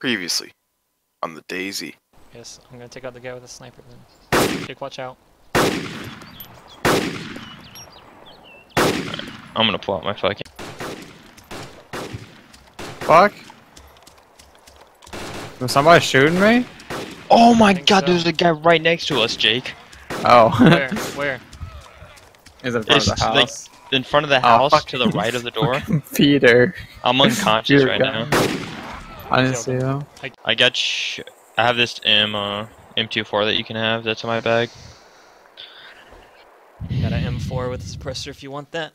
Previously, on the DayZ. Yes, I'm gonna take out the guy with the sniper then. Jake, watch out. I'm gonna pull out my fucking. Fuck? Was somebody shooting me? Oh my god, so. there's a guy right next to us, Jake. Oh. Where? Where? Is in front It's of the like- house. In front of the Oh, house, fuck. to the right of the door. Peter. I'm unconscious Dear right God. now. I didn't see him. I got sh- I have this M uh, M24 that you can have. That's in my bag. Got an M4 with a suppressor if you want that.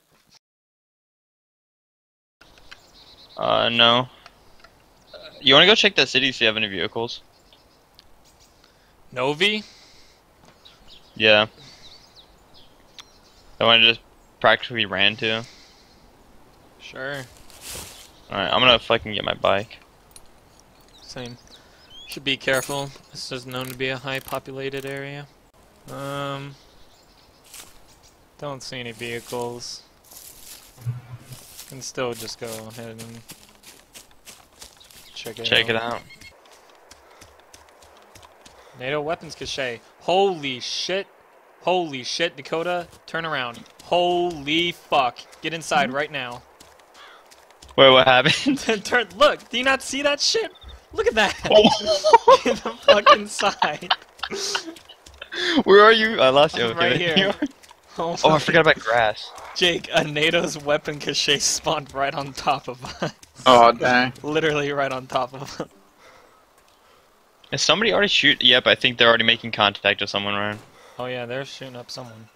Uh, no. You wanna go check that city? See if you have any vehicles? Novi? Yeah. The one I just practically ran to. Sure. Alright, I'm gonna fucking get my bike. Same. Should be careful. This is known to be a high populated area. Um. Don't see any vehicles. Can still just go ahead and check it out. Check out. it out. NATO weapons cache. Holy shit. Holy shit, Dakota. Turn around. Holy fuck. Get inside right now. Wait, what happened? Turn. Look. Do you not see that shit? Look at that. Oh. The fuck inside. Where are you? I lost you. I'm Okay, right here. you. Oh, Oh, I forgot about grass. Jake, a NATO's weapon cache spawned right on top of us. Oh, dang. Literally right on top of us. Is somebody already shoot? Yep, I think they're already making contact with someone, Ryan. Oh yeah, they're shooting up someone.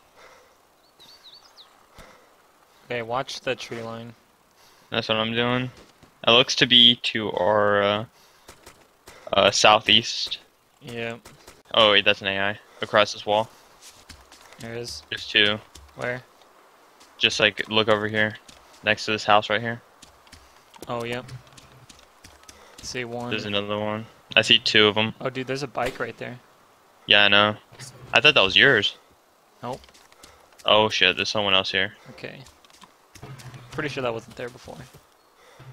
Okay, watch the tree line. That's what I'm doing. It looks to be to our uh, uh, southeast. Yeah, Oh wait, that's an AI across this wall. there is. There's two. Where? Just like look over here, next to this house right here. Oh, yep. See one. There's another one. I see two of them. Oh, dude, there's a bike right there. Yeah, I know. I thought that was yours. Nope. Oh shit, there's someone else here. Okay. Pretty sure that wasn't there before.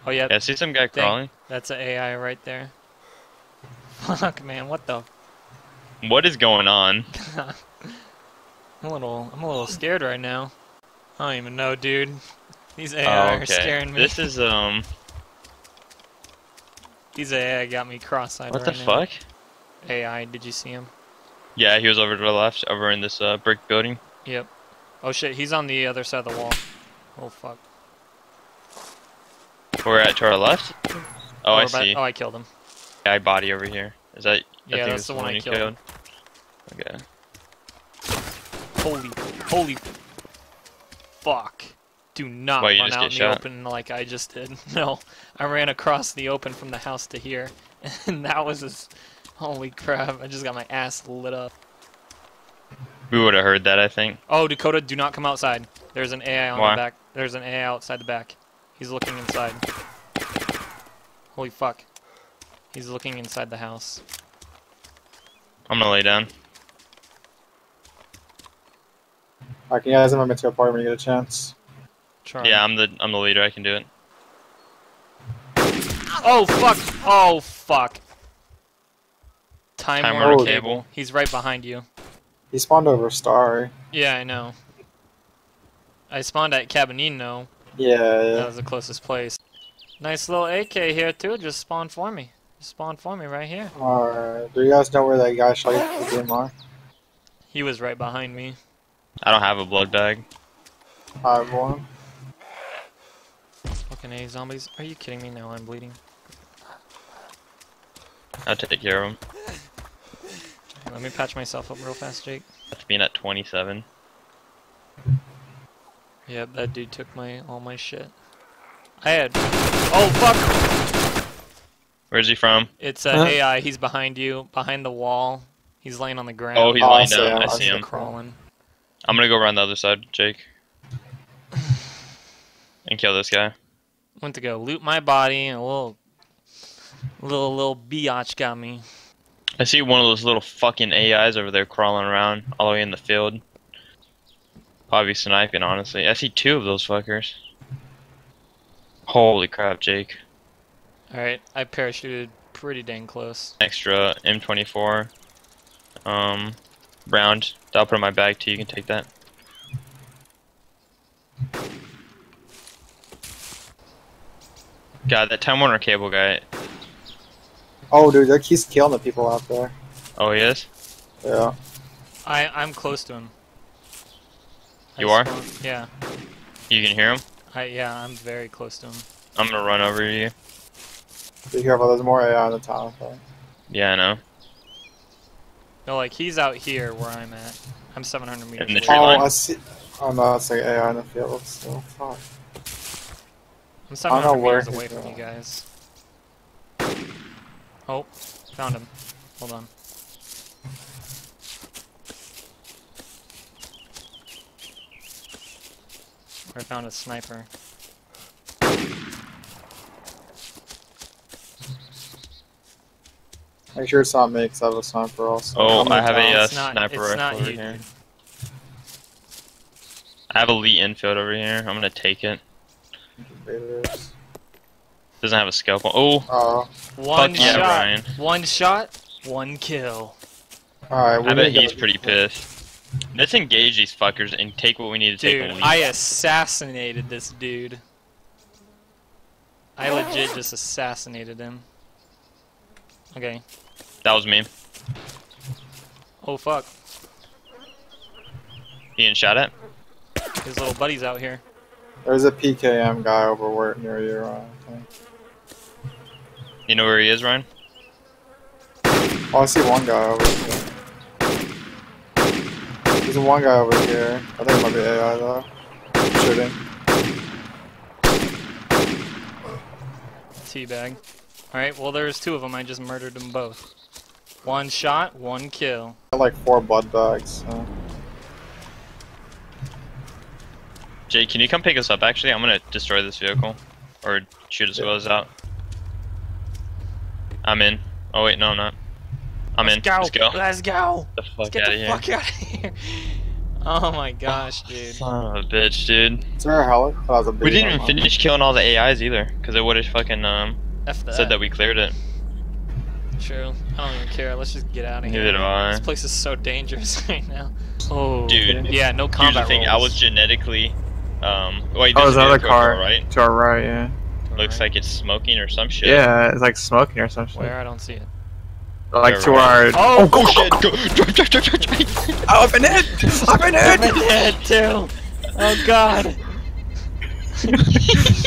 Oh yeah, Yeah, I see some guy crawling. that's an AI right there. Fuck, man, what the? What is going on? I'm a little, I'm a little scared right now. I don't even know, dude. These AI Oh, are scaring me. This is um. These AI got me cross-eyed What right the now. fuck? AI, did you see him? Yeah, he was over to the left, over in this uh, brick building. Yep. Oh shit, he's on the other side of the wall. Oh fuck. We're at to our left. Oh, I see. Oh, I killed him. AI body over here. Is that? I Yeah, think that's the one I you killed. Okay. Holy, holy fuck. Do not run out in get the open like I just did. No, I ran across the open from the house to here, and that was just, holy crap, I just got my ass lit up. We would have heard that, I think. Oh, Dakota, do not come outside. There's an AI on Why? the back. There's an AI outside the back. He's looking inside. Holy fuck. He's looking inside the house. I'm gonna lay down. Alright, can you guys invite me to a party when you get a chance? Try. Yeah, I'm the I'm the leader. I can do it. Oh fuck! Oh fuck! Time, Time Warner Warner cable. cable. He's right behind you. He spawned over Star. Yeah, I know. I spawned at Kabanino. Yeah, That was the closest place. Nice little AK here too. Just spawned for me. Just spawned for me right here. Alright. Do you guys know where that guy shot you with the DMR? He was right behind me. I don't have a blood bag. I have one. Fucking A zombies. Are you kidding me? Now I'm bleeding. I'll take care of him. Let me patch myself up real fast, Jake. That's being at 27. Yep, that dude took my all my shit. I had. Oh fuck! Where's he from? It's a Huh? AI. He's behind you, behind the wall. He's laying on the ground. Oh, he's Oh, I laying down. I I see see him. crawling. I'm gonna go around the other side, Jake, and kill this guy. Went to go loot my body, and a little, little, little biatch got me. I see one of those little fucking AIs over there crawling around all the way in the field. Probably sniping, honestly. I see two of those fuckers. Holy crap, Jake. All right, I parachuted pretty dang close. extra M24 um round that I'll put in my bag too. You can take that. God, that Time Warner cable guy. Oh, dude, that keeps killing the people out there. Oh, he is. Yeah. I I'm close to him. I You are? spawned- Yeah. You can hear him. I yeah, I'm very close to him. I'm gonna run over to you. Be careful, there's more AI in the town. Okay? Yeah, I know. No, like he's out here where I'm at. I'm 700 meters. In the away. tree Oh. I see. Oh no, it's like AI in the field. So fuck. I'm I 700 don't know meters he's away from you guys. Oh, found him. Hold on. I found a sniper. Make sure it's not me, because I have a sniper also. Oh, I'm in I have a uh, It's not- sniper rifle over you, here. dude. I have a Lee Enfield over here. I'm gonna take it. Invaders. Doesn't have a scalpel. Oh, Oh, One fuck yeah, shot. Ryan. One shot. One kill. alright. we I bet he's get- pretty pissed. Let's engage these fuckers and take what we need to take. Dude. I assassinated this dude. I legit just assassinated him. Okay. That was me. Oh fuck. He getting shot it. His little buddy's out here. There's a PKM guy over where near you, Ryan. I. You know where he is, Ryan? Oh, I see one guy over here. There's one guy over here. I think it might be AI though. Shooting. Teabag. Alright, well there's two of them. I just murdered them both. One shot, one kill. I got like four blood bags. So. Jay, can you come pick us up? Actually, I'm gonna destroy this vehicle, or shoot as well as out. I'm in. Oh wait, no, I'm not. I'm in. Let's Let's go. go. Let's go. the Let's fuck get out of the here. fuck out of here. Oh my gosh, dude. Son of a bitch, dude. Is there a heli? Oh, a We didn't even finish killing all the AIs either, because it would have fucking um F that. said that we cleared it. True. I don't even care. Let's just get out of here. Neither do I. This place is so dangerous right now. Oh, Dude, Yeah, no combat Here's the combat thing, I was genetically um wait, Oh, there's there's another vehicle car right? to our right. Yeah. Looks like it's smoking or some shit. Yeah, it's like smoking or something. Where? I don't see it. Like to Right. our. Oh, Oh shit! Go! Drive, drive, drive, drive, drive! I've been hit. I've been I'm hit. dead too. Oh god.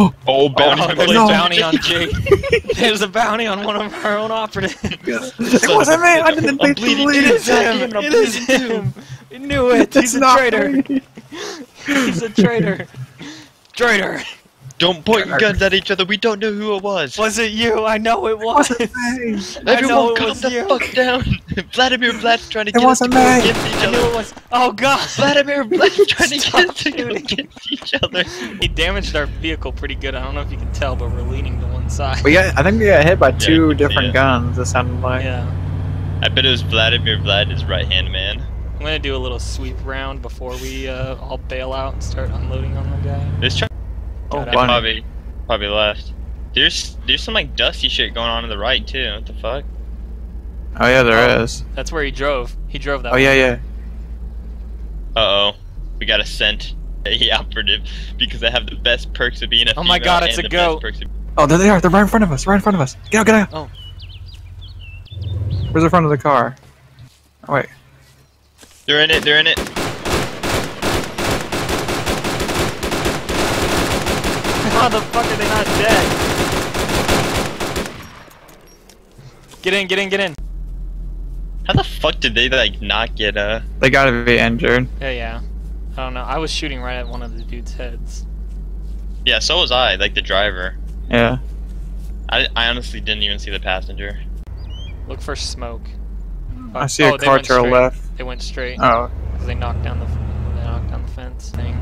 Oh, oh, bounty! Oh, there's no. a bounty on Jake. There's a bounty on one of our own operatives. it wasn't me. I didn't think to bleeding, bleed. It is him. it, I'm It is him. We knew it. He's It's a traitor. me. He's a traitor. Traitor. Don't point your guns at each other. We don't know who it was. Was it you? I know it was. wasn't me. Everyone, calm was the you. fuck down. Vladimir Vlad's trying to It get us to wasn't go me. against each I other. it was. Oh god. Vladimir Vlad's trying to get us to go shooting. against each other. He damaged our vehicle pretty good. I don't know if you can tell, but we're leaning to one side. We got. I think we got hit by two can see different guns. It sounded like. Yeah. I bet it was Vladimir Vlad, his right hand man. I'm gonna do a little sweep round before we uh, all bail out and start unloading on the guy. This truck Oh, Got it. bunny. probably probably left. There's there's some like dusty shit going on to the right too. What the fuck? Oh yeah, there Oh. is. That's where he drove. He drove that. Oh way. yeah, yeah. Uh oh, we got a scent a operative because I have the best perks of being a Oh my God, it's a the goat. of- Oh, there they are. They're right in front of us. Right in front of us. Get out, get out. Oh. Where's the front of the car? Oh wait. They're in it. They're in it. How the fuck are they not dead? Get in, get in, get in. How the fuck did they like not get uh? They gotta be injured. Yeah, yeah. I don't know. I was shooting right at one of the dude's heads. Yeah, so was I. Like the driver. Yeah. I, I honestly didn't even see the passenger. Look for smoke. I see oh, a car to our left. They went straight Oh. because they knocked down the they knocked down the fence thing.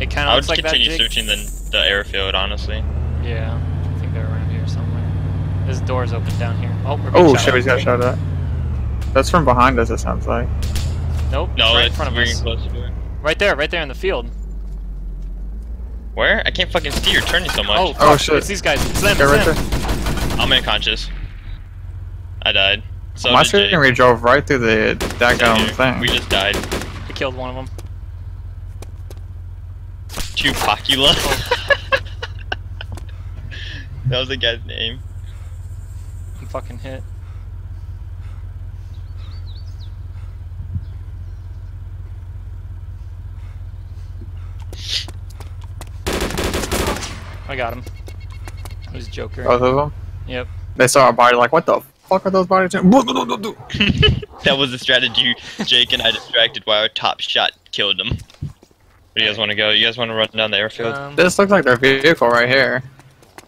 It kind of looks like that. I would continue Jake. searching the the airfield, honestly. Yeah, I think they're around here somewhere. This door's open down here. Oh, we're Oh shot shit, at. he's got shot at. That's from behind us. It sounds like. Nope. No, right in front of bringing us. closer to it. Right there, right there in the field. Where? I can't fucking see. You're turning so much. Oh, Oh, shit. It's these guys. It's them. It's right them. there. I'm unconscious. I died. So My did Jake. screen we drove right through the Same daggone here. thing. We just died. I killed one of them. Chupacula. Oh. that was the guy's name. I'm fucking hit. I got him. It was Joker. Both of them. Yep. They saw our body like, what the fuck are those bodies that was the strategy Jake and I distracted while our top shot killed them. Where do you guys want to go? You guys want to run down the airfield? Um, This looks like their vehicle right here.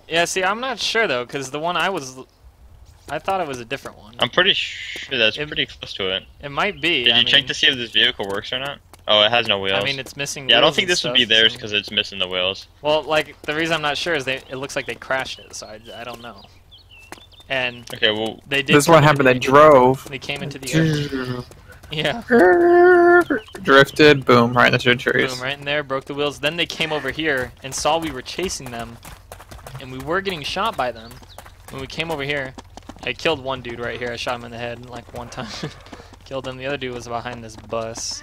Yeah, see, I'm not sure though, because the one I was, I thought it was a different one. I'm pretty sure that's It- pretty close to it. It might be. Did I you check to see if this vehicle works or not? Oh, it has no wheels. I mean, it's missing. yeah, I don't think and this would be stuff, theirs so- because it's missing the wheels. Well, like the reason I'm not sure is they it looks like they crashed it, so I, I don't know. And Okay, well, they did. This is what come happened. They drove. They came into the air. Yeah. Drifted, boom, right into the trees. Boom, right in there, broke the wheels. Then they came over here and saw we were chasing them, and we were getting shot by them. When we came over here, I killed one dude right here. I shot him in the head like one time. killed him. The other dude was behind this bus.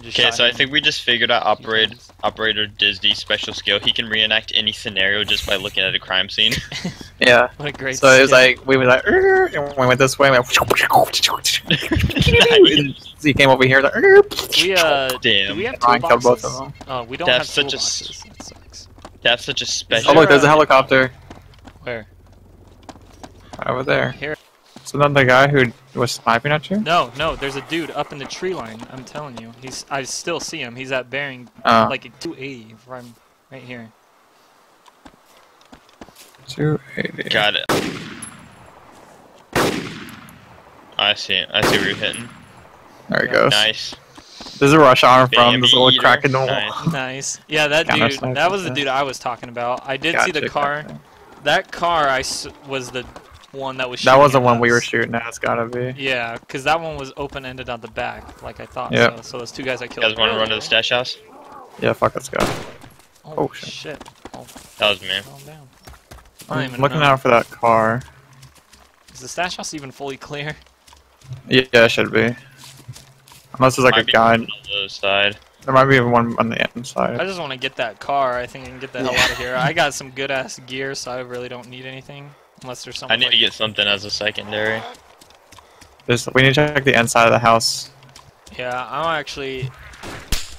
Okay, shot so I think we just figured out a operate operator Disney special skill. He can reenact any scenario just by looking at a crime scene. Yeah. What a great. So it was like we were like, and we went this way. And we he came over here. Like, we uh. Do Damn. we have Ryan killed both of them. Oh, we don't That's have such a s- toolboxes. That sucks. That's such a special. Oh look, there's a helicopter Where? over there. Here. So then the guy who was sniping at you? No, no. There's a dude up in the tree line. I'm telling you. He's. I still see him. He's at bearing Uh, like a 280 from right here. 280. Got it. I see. it. I see where you're hitting. There he goes. Nice. There's a rush hour from this little eater. crack in the wall. Nice. Nice. Yeah, that Counter dude. That was the dude I was talking about. I did see the car. gotcha. That car I s- was the one that was. Shooting. That was the shooting one at we were shooting at. It's gotta be. Yeah, because that one was open ended on the back, like I thought. Yep. So, so those two guys I You killed. guys want to run to the stash house? Yeah, fuck, let's go. Oh, Oh, shit. shit. Oh, That was me. down. I don't I'm looking know. out for that car. Is the stash house even fully clear? Yeah, it should be. Unless there's like Might a be guy. on the side. There might be one on the inside. I just want to get that car. I think I can get the hell out of here. I got some good ass gear, so I really don't need anything. Unless there's something. I need like, to get something as a secondary. There's, we need to check the inside of the house. Yeah, I'm actually.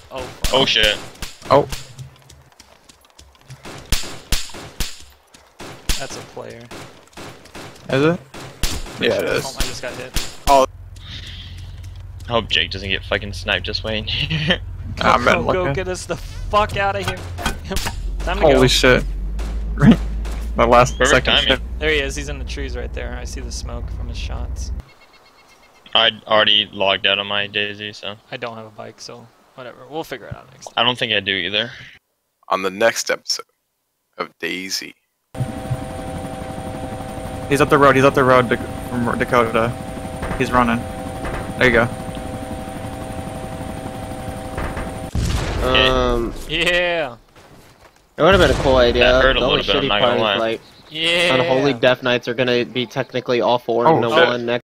Oh. fuck. Oh shit. Oh, That's a player. is it? Yeah, it is. Oh, is. I just got hit. I hope Jake doesn't get fucking sniped just waiting here. Go, I've been go, go get us the fuck out of here. Time to Holy go. shit. the last Perfect second timing. there he is. He's in the trees right there. I see the smoke from his shots. I'd already logged out on my DayZ, so I don't have a bike, so whatever. We'll figure it out next time. I don't think I do either. On the next episode of DayZ. He's up the road. He's up the road from Dakota. He's running. There you go. Um, Yeah. it would have been a cool idea. That hurt a the only little bit, I'm shitty part is like Yeah. Unholy Death Knights are gonna be technically all four Oh, in the shit. one next